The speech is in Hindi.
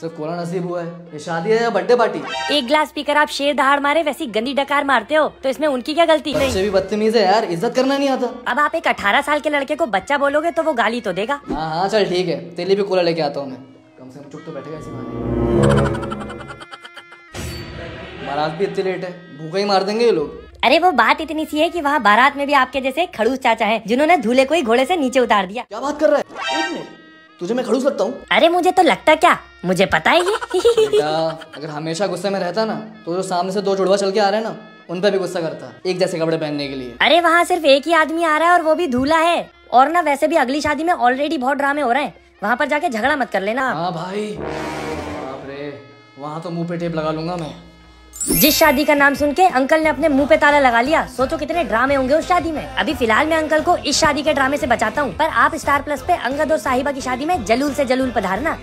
सिर्फ़ कोला नसीब हुआ है? ये शादी है या बर्थडे पार्टी एक ग्लास पीकर आप शेर दहाड़ मारे वैसी गंदी डकार मारते हो तो इसमें उनकी क्या गलती? नहीं। बच्चे भी बदतमीज है यार इज़्ज़त करना नहीं आता। अब आप एक अठारह साल के लड़के को बच्चा बोलोगे तो वो गाली तो देगा। हाँ हाँ चल ठीक है तेरे लिए भी कोला लेके आता हूँ मैं। कम से कम चुप तो बैठेगा इसी बहाने। बारात भी इतनी लेट है भूखा ही मार देंगे ये लोग। अरे वो बात इतनी सी है कि वहाँ बारात में भी आपके जैसे खड़ूस चाचा हैं जिन्होंने दूल्हे को ही घोड़े से नीचे उतार दिया। क्या बात कर रहा है? तुझे मैं खड़ूस लगता हूँ? अरे मुझे तो लगता क्या? मुझे पता है ये अगर हमेशा गुस्से में रहता ना तो जो सामने से दो जुड़वा चल के आ रहे हैं ना उन पे भी गुस्सा करता एक जैसे कपड़े पहनने के लिए। अरे वहाँ सिर्फ़ एक ही आदमी आ रहा है और वो भी धूला है। और ना वैसे भी अगली शादी में ऑलरेडी बहुत ड्रामे हो रहे हैं। वहाँ पर जाके झगड़ा मत कर लेना हाँ भाई। वहाँ तो मुँह पे टेप लगा लूँगा मैं। जिस शादी का नाम सुन के अंकल ने अपने मुँह पे ताला लगा लिया सोचो कितने ड्रामे होंगे उस शादी में। अभी फ़िलहाल मैं अंकल को इस शादी के ड्रामे से बचाता हूँ पर आप स्टार प्लस पे अंगद और साहिबा की शादी में जलूल से जलूल पधारना।